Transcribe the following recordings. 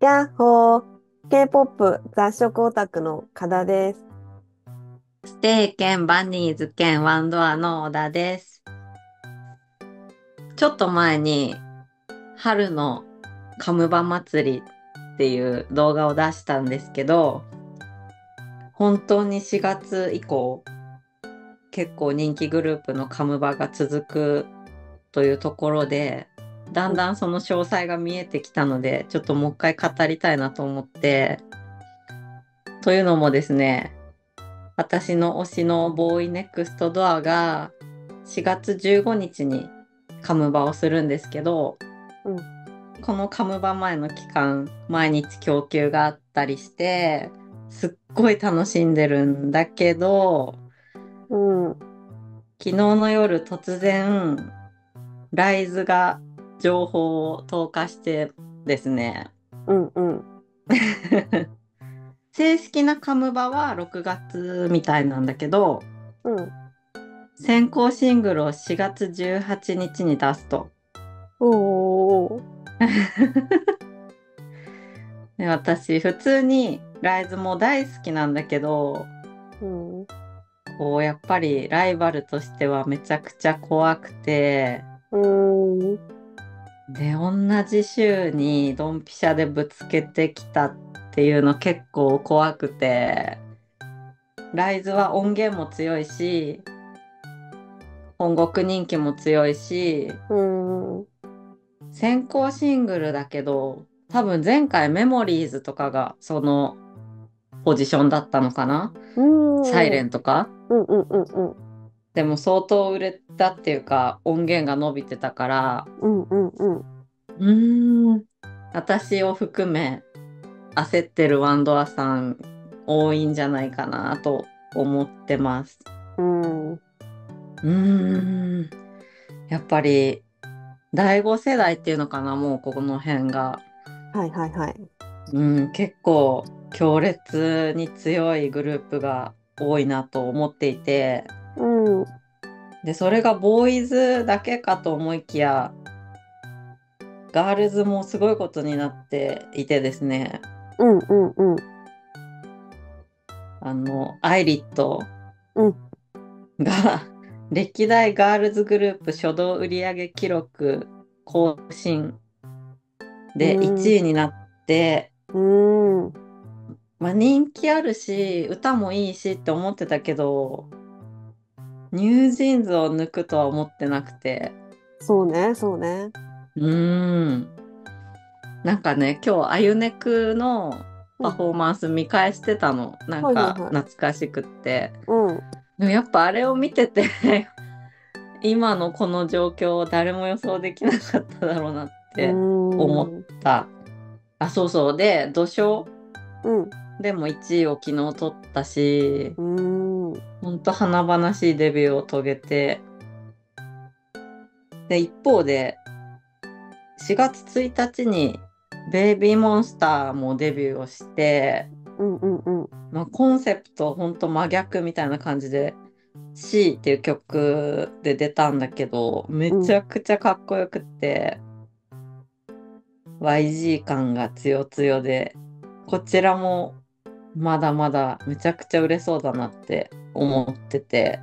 やっほー K-POP 雑食オタクのカダです。ステー兼バニーズ兼ワンドアの小田です。ちょっと前に春のカムバ祭りっていう動画を出したんですけど、本当に4月以降、結構人気グループのカムバが続くというところで、だんだんその詳細が見えてきたので、ちょっともう一回語りたいなと思って、というのもですね、私の推しのボーイネクストドアが4月15日にカムバをするんですけど、うんこのカムバ前の期間毎日供給があったりしてすっごい楽しんでるんだけどうん。昨日の夜突然ライズが情報を投下してですねうんうん。正式なカムバは6月みたいなんだけどうん。先行シングルを4月18日に出すと。おー。で私普通にライズも大好きなんだけどうん。こうやっぱりライバルとしてはめちゃくちゃ怖くてうん。で同じ週にドンピシャでぶつけてきたっていうの結構怖くてライズは音源も強いし本国人気も強いしうん。先行シングルだけど多分前回メモリーズとかがそのポジションだったのかな、うん。サイレンとか？うんうんうんうん。でも相当売れたっていうか音源が伸びてたからうんうんうん。うーん私を含め焦ってるワンドアさん多いんじゃないかなと思ってます。うん。うーんやっぱり第5世代っていうのかなもうこの辺が。はいはいはい。うん、結構強烈に強いグループが多いなと思っていてうん。でそれがボーイズだけかと思いきやガールズもすごいことになっていてですねうんうんうん。あのアイリットうんが歴代ガールズグループ初動売上記録更新でうん1位になって。うん。まあ、人気あるし歌もいいしって思ってたけどニュージーンズを抜くとは思ってなくて。そうね、そうね。うーん。なんかね今日あゆねくのパフォーマンス見返してたの、なんはいはいはい。か懐かしくって、うん。でもやっぱあれを見てて 今のこの状況を誰も予想できなかっただろうなって思思った、あそうそう。で土賞うん。でも1位を昨日取ったし。うん。ほんと華々しいデビューを遂げて、で、一方で、4月1日に、ベイビーモンスターもデビューをして、うんうんうん。まあ、コンセプトほんと真逆みたいな感じで、C っていう曲で出たんだけど、めちゃくちゃかっこよくって、YG 感が強強で、こちらもまだまだめちゃくちゃ売れそうだなって思ってて、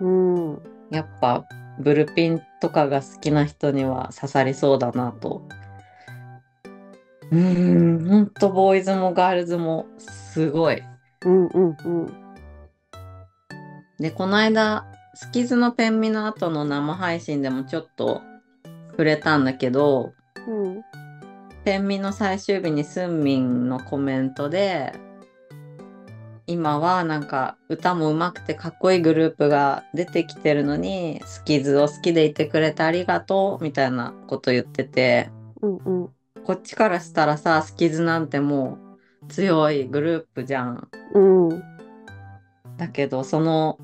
うん。やっぱブルピンとかが好きな人には刺さりそうだなと。うーん、ほんとボーイズもガールズもすごい。うんうんうん。で、この間、スキズのペンミの後の生配信でもちょっと触れたんだけど、うん。ペンミの最終日にスンミンのコメントで、今はなんか歌も上手くてかっこいいグループが出てきてるのに、スキズを好きでいてくれてありがとうみたいなこと言ってて、うんうん。こっちからしたらさ、スキズなんてもう強いグループじゃん。うん。だけどその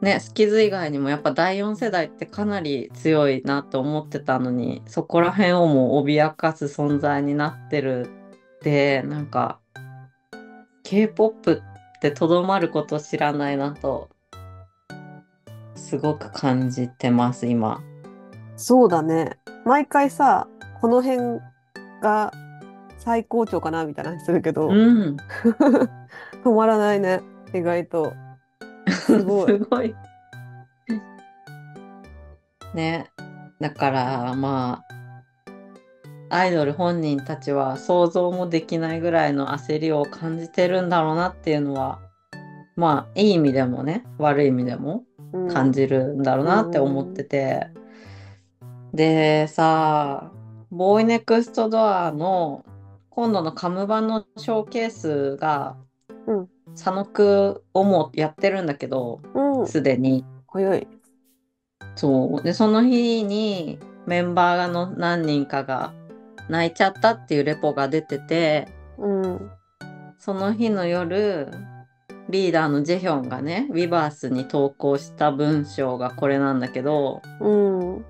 ねスキズ以外にもやっぱ第4世代ってかなり強いなと思ってたのにそこら辺をもう脅かす存在になってるってなんか K-POP ってとどまること知らないなとすごく感じてます今。そうだね。毎回さ、この辺が最高潮かなみたいな話するけど、うん。止まらないね意外とすごい すごい。ね。だからまあ、アイドル本人たちは想像もできないぐらいの焦りを感じてるんだろうなっていうのは、まあ、いい意味でもね、悪い意味でも感じるんだろうなって思ってて。でさ、ボーイネクストドアの今度のカムバのショーケースが、うん佐野くをもうやってるんだけど、うん、うん、すでに。早いそう。で、その日にメンバーの何人かが泣いちゃったっていうレポが出てて、うんその日の夜、リーダーのジェヒョンがね、ウィバースに投稿した文章がこれなんだけど、うん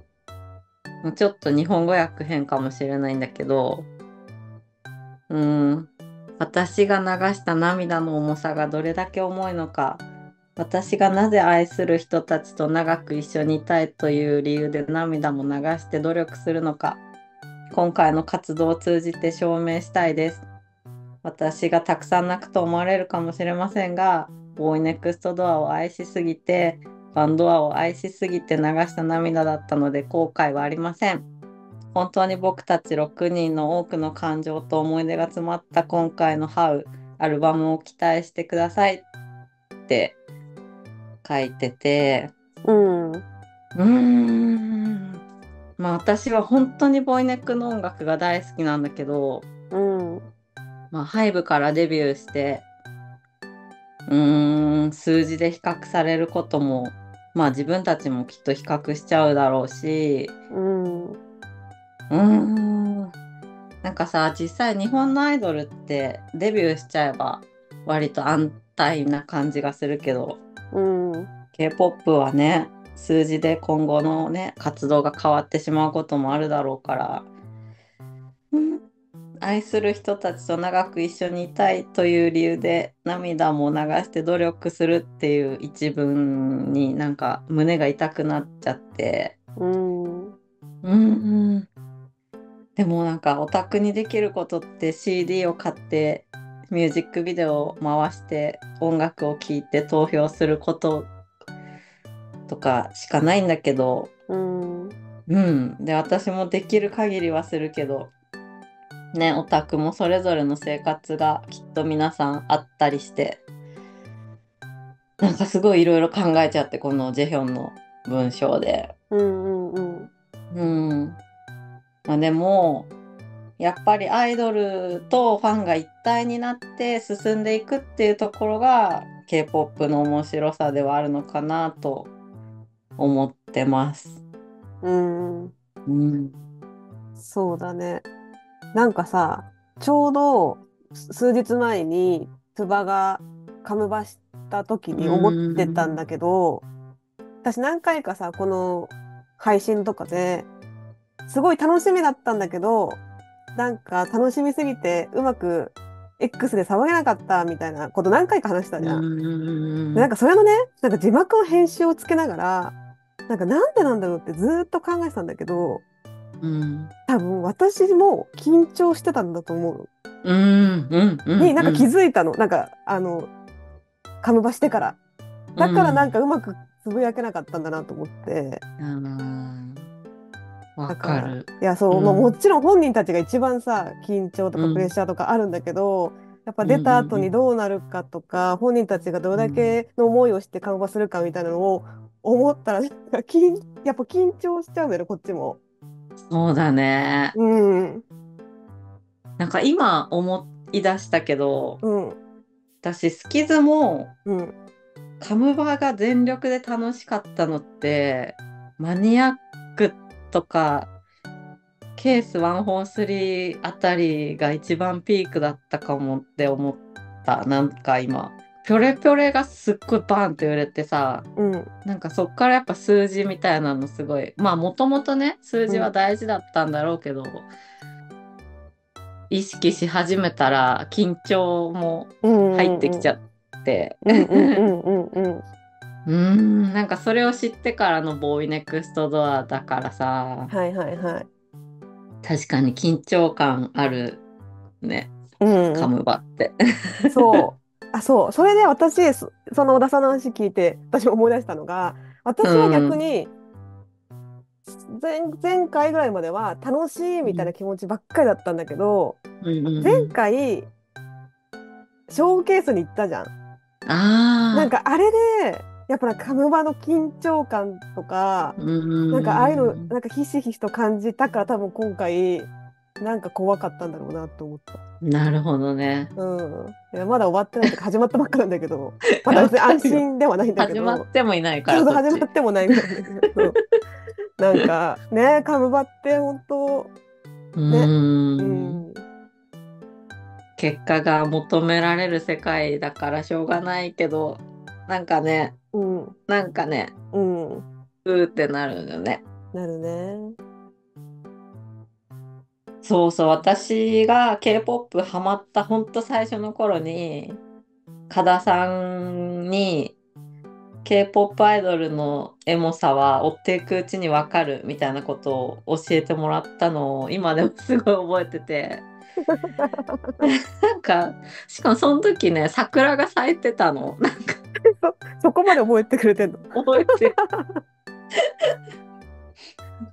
ちょっと日本語訳変かもしれないんだけど、うん、私が流した涙の重さがどれだけ重いのか、私がなぜ愛する人たちと長く一緒にいたいという理由で涙も流して努力するのか、今回の活動を通じて証明したいです。私がたくさん泣くと思われるかもしれませんが、ボーイネクストドアを愛しすぎて、バンドアを愛しすぎて流した涙だったので後悔はありません。本当に僕たち6人の多くの感情と思い出が詰まった今回の How アルバムを期待してくださいって書いてて、うんうーん。まあ私は本当にボイネックの音楽が大好きなんだけど、うん。まあ、ハイブからデビューして、うーん、数字で比較されることも、まあ自分たちもきっと比較しちゃうだろうし、うん。うーん、なんかさ、実際日本のアイドルってデビューしちゃえば割と安泰な感じがするけど、うん。K-POP はね、数字で今後のね、活動が変わってしまうこともあるだろうから、うん。愛する人たちと長く一緒にいたいという理由で涙も流して努力するっていう一文になんか胸が痛くなっちゃって、うん。うん。うん。でもなんかオタクにできることって CD を買ってミュージックビデオを回して音楽を聴いて投票することとかしかないんだけど、うんうん。で、私もできる限りはするけど、ね、オタクもそれぞれの生活がきっと皆さんあったりして、なんかすごいいろいろ考えちゃって、このジェヒョンの文章で。うんうんうん。まあでも、やっぱりアイドルとファンが一体になって進んでいくっていうところが K-POP の面白さではあるのかなと思ってます。うんうん。そうだねなんかさちょうどす数日前にツバがカムバした時に思ってたんだけど私何回かさこの配信とかですごい楽しみだったんだけどなんか楽しみすぎてうまく X で騒げなかったみたいなこと何回か話したじゃん。でなんかそれのねなんか字幕の編集をつけながらなんかなんでなんだろうってずーっと考えてたんだけどうん。多分私も緊張してたんだと思ううん。うん。うん。のになんか気づいたの、なんかあのカムバしてからだからなんかうまくつぶやけなかったんだなと思って、うん。わだかる。いやそう、うんまあもちろん本人たちが一番さ緊張とかうんプレッシャーとかあるんだけど、やっぱ出た後にどうなるかとか、本人たちがどれだけの思いをしてカムバするかみたいなのを思ったらなんか緊やっぱ緊張しちゃうんだよねこっちも。そうだね。うんなんか今思い出したけど、うん私スキズもうんカムバが全力で楽しかったのって、マニアックとか、ケース143あたりが一番ピークだったかもって思った。なんか今。ピョレピョレがすっごいバンって売れてさ、うん。なんかそっからやっぱ数字みたいなのすごい、まあもともとね、数字は大事だったんだろうけど、意識し始めたら緊張もうん入ってきちゃって、うん、なんかそれを知ってからのボーイネクストドアだからさ、はいはいはい。確かに緊張感あるね、うん。カムバって。そう。あ、そう。それで私、そその小田さんの話聞いて、私思い出したのが、私は逆に、前、前回ぐらいまでは楽しいみたいな気持ちばっかりだったんだけど、前回、ショーケースに行ったじゃん。ああ。なんかあれで、やっぱカムバの緊張感とか、ななんかああいうの、なんかひしひしと感じたから多分今回、なんか怖かったんだろうなと思った。なるほどね。うん。いや、まだ終わってない始まったばっかなんだけど、まだ別に安心ではないんだけ始ど。まってもいないから。ちょうどこっち始まってもないぐらいだけど。なんか、ね、カムバって本当、ううーん。ん。結果が求められる世界だからしょうがないけど、なんかね、うん。なんかね、うん。うーってなるよね。なるね。そうそう、私が K-POP ハマったほんと最初の頃に、加田さんに K-POP アイドルのエモさは追っていくうちにわかるみたいなことを教えてもらったのを今でもすごい覚えてて。なんか、しかもその時ね、桜が咲いてたの。なんか そこまで覚えてくれてんの？覚えてる。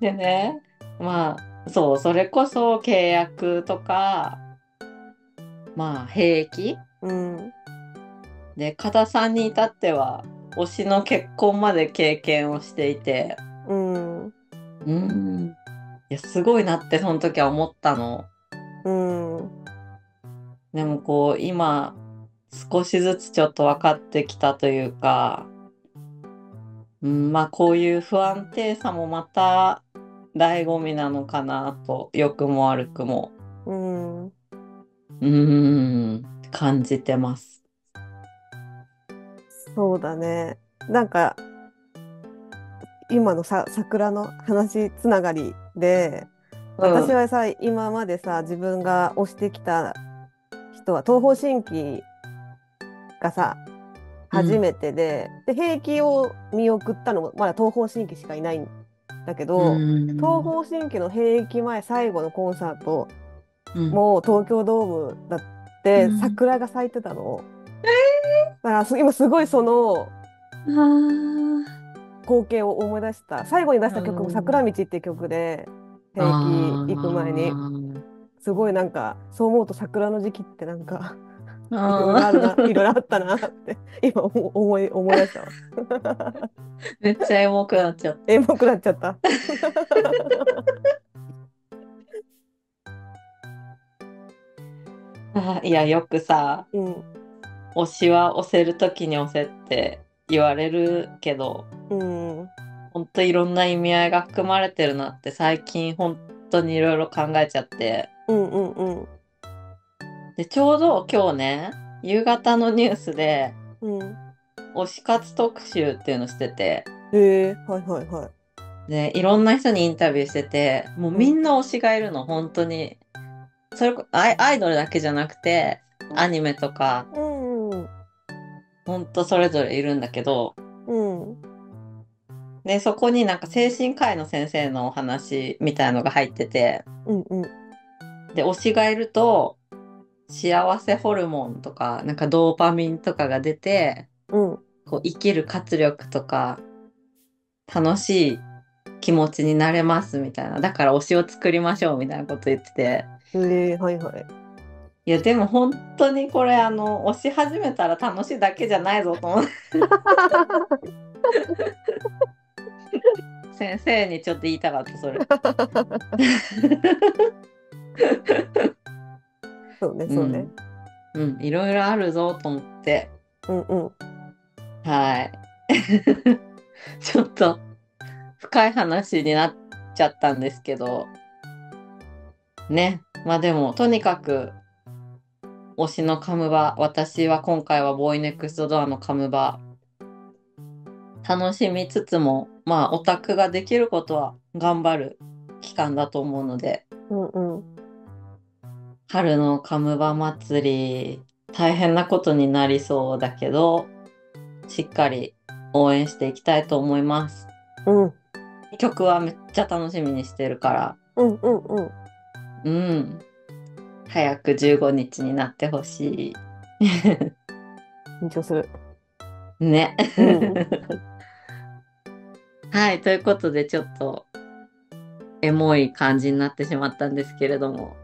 でね、まあ、そう、それこそ契約とか、まあ、兵役？うん。で、加田さんに至っては、推しの結婚まで経験をしていて、うん。うん。いや、すごいなって、その時は思ったの。うん。でもこう、今、少しずつちょっと分かってきたというか、うん、まあこういう不安定さもまた醍醐味なのかなと、良くも悪くも、うん。うーん、感じてます。そうだね。なんか、今のさ、桜の話つながりで、私はさ、今までさ、自分が推してきた人は、東方神起がさ、初めてで、で、兵役を見送ったのも、まだ東方神起しかいないんだけど、うん、東方神起の兵役前最後のコンサートうん、もう東京ドームだってうん。桜が咲いてたの。だからす今すごいその光景を思い出した。最後に出した曲うん。も桜道っていう曲で兵役行く前に。すごいなんかそう思うと桜の時期ってなんかいろいろああるな、いろいろあったなって 今思思い思い出した めっちゃエモくなっちゃった。エモくなっちゃった。あいや、よくさ、うん推しは押せるときに押せって言われるけど、うんほんといろんな意味合いが含まれてるなって最近本当にいろいろ考えちゃって。うんうんうんで、ちょうど今日ね、夕方のニュースでうん。推し活特集っていうのしてて、へえはいはいはい。で、いろんな人にインタビューしてて、もうみんな推しがいるの、本当に。それこアイアイドルだけじゃなくて、アニメとか、うんうん。ほんとそれぞれいるんだけど、うん。で、そこになんか精神科医の先生のお話みたいのが入ってて、うんうん。で、推しがいると、幸せホルモンとか、なんかドーパミンとかが出て、うんこう生きる活力とか、楽しい気持ちになれますみたいな。だから推しを作りましょうみたいなこと言ってて。へえはいはい。いや、でも本当にこれあの、推し始めたら楽しいだけじゃないぞと思って。先生にちょっと言いたかった、それ。そうねそうね。うん。うん、いろいろあるぞと思って。うんうんはい。ちょっと深い話になっちゃったんですけど、ね。まあでも、とにかく、推しのカムバ、私は今回はボーイネクストドアのカムバ、楽しみつつも、まあオタクができることは頑張る期間だと思うので、うんうん春のカムバ祭り、大変なことになりそうだけど、しっかり応援していきたいと思います。うん曲はめっちゃ楽しみにしてるから。うんうんうんうん。早く15日になってほし 緊張する。い。ね。うん はい、ということでちょっとエモい感じになってしまったんですけれども、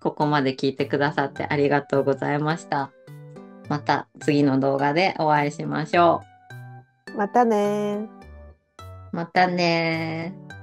ここまで聞いてくださってありがとうございました。また次の動画でお会いしましょまたね。またねー。